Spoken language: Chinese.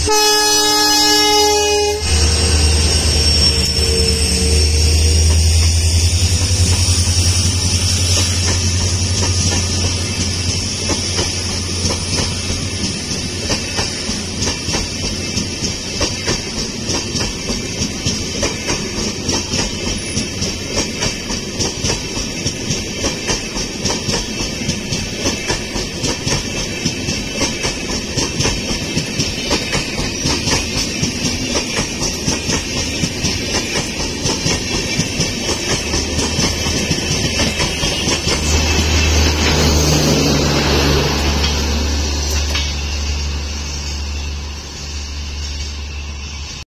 Hmm.